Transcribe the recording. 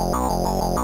Oh,